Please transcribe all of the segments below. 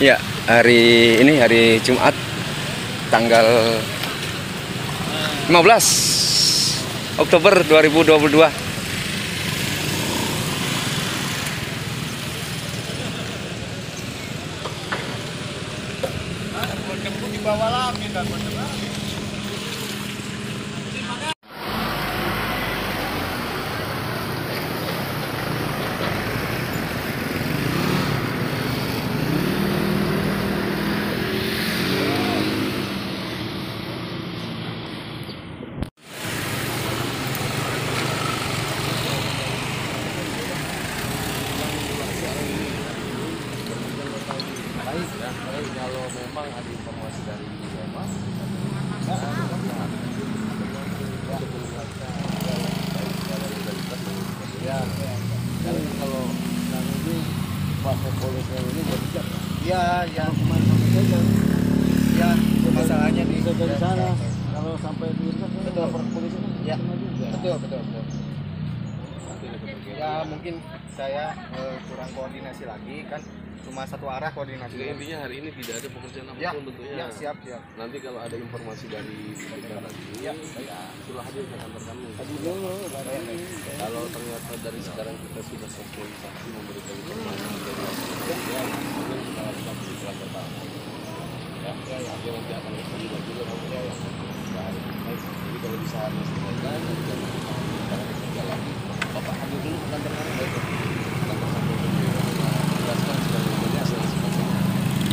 Ya, hari ini hari Jumat tanggal 15 Oktober 2022. dibawa lagi dan ya baik kalau memang ada informasi dari apa ya karena kalau nanti Pak Polisi ini jadi siap ya ya cuma sampai saja ya masalahnya di dari sana kalau sampai di itu kan Betul. polisi kan Ya. betul betul betul ya mungkin saya eh, kurang koordinasi lagi kan cuma satu arah koordinasi. Jadi intinya hari ini tidak ada pekerjaan ya apa pun tentunya ya siap siap. Nanti kalau ada informasi dari kita lagi ya ya. sudah hadir ke kantor kami. Baik kalau ternyata dari sekarang kita sudah sosialisasi memberikan informasi dari ya mungkin kita lakukan pertama ya ya. ya nanti akan ke kamu ya ya. Baik baik jadi kalau bisa harus selesai nanti jangan kita kerja lagi bapak hadir dulu ke kantor kami baik kantor sampai dulu jelaskan segala macamnya hasil sebagainya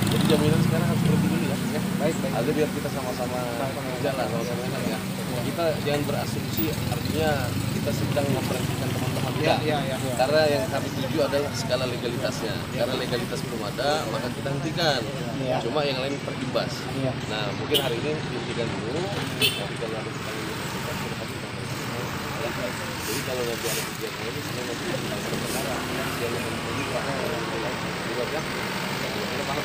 jadi jaminan sekarang harus seperti dulu ya ya baik baik. Ada biar kita sama-sama kerja lah sama-sama enak ya. Kita jangan berasumsi artinya kita sedang memperhatikan teman-teman ya ya ya ya. Karena yang kami tuju adalah skala legalitasnya. Karena legalitas belum ada maka kita hentikan. Iya. cuma yang lain terimbas Iya. nah mungkin hari ini dihentikan dulu. Tapi kalau ada kita jadi kalau nanti ada kegiatan lagi saya nanti kita yang lebih juga juga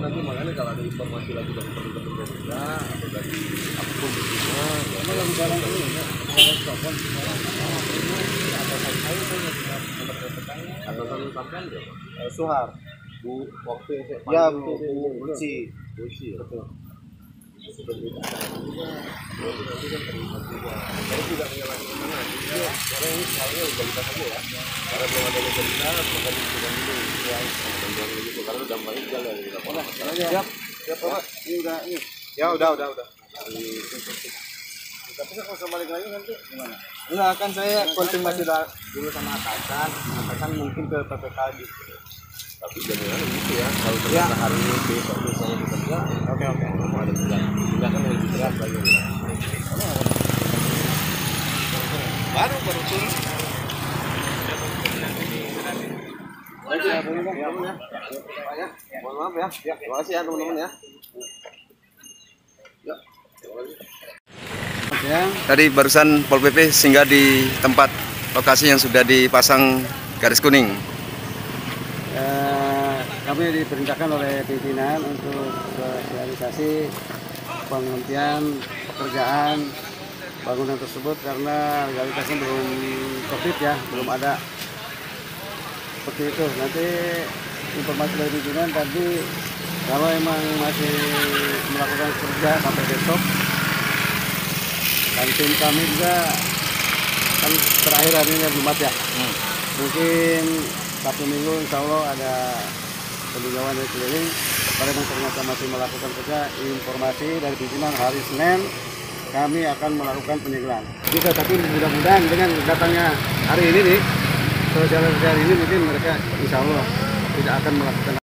akhirnya nanti makanya kalau ada informasi lagi dari teman-teman kita atau dari apa pun di ya Emang yang jalan ini ya, kalau telepon atasan sampean ya Eh, Suhar. bu waktu yang saya Ya, panggil Bu, itu Bu, Bu Uci. Bu Uci, ya? Betul. Seperti itu. Ya, berarti kan terlibat juga. Saya tidak menyalahkan mana. Jadi, karena ini soalnya legalitas saja ya. Karena belum ada legalitas, maka dihentikan dulu. Ya, dan jangan begitu. Karena dampaknya jalan. Kita pola. Siap. Siap, Bapak. Ini udah ini. Ya, udah, udah, udah. Tapi saya kalau balik lagi nanti gimana? Enggak, kan saya konfirmasi dah- dulu sama atasan. Atasan mungkin ke PPK gitu. Tapi jangan begitu ya. Kalau ternyata hari ini besok misalnya Oke, oke. ada tindakan. Tindakan yang lebih berat lagi. Baru baru turun. Baik ya, Bang. Ya. Mohon maaf ya. Ya, terima kasih ya teman-teman ya. Ya. Tadi barusan Pol PP singgah di tempat lokasi yang sudah dipasang garis kuning. Kami diperintahkan oleh pimpinan untuk sosialisasi penghentian pekerjaan bangunan tersebut karena legalitasnya belum covid ya belum ada. Seperti itu. Nanti informasi dari pimpinan tadi kalau emang masih melakukan kerja sampai besok dan tim kami juga kan terakhir hari ini Jumat ya. Mungkin satu minggu insya Allah ada peninjauan dari keliling pada ternyata masih melakukan kerja informasi dari pimpinan hari Senin kami akan melakukan penyegelan. Bisa tapi mudah-mudahan dengan datangnya hari ini nih sosialisasi hari ini mungkin mereka insya Allah tidak akan melakukan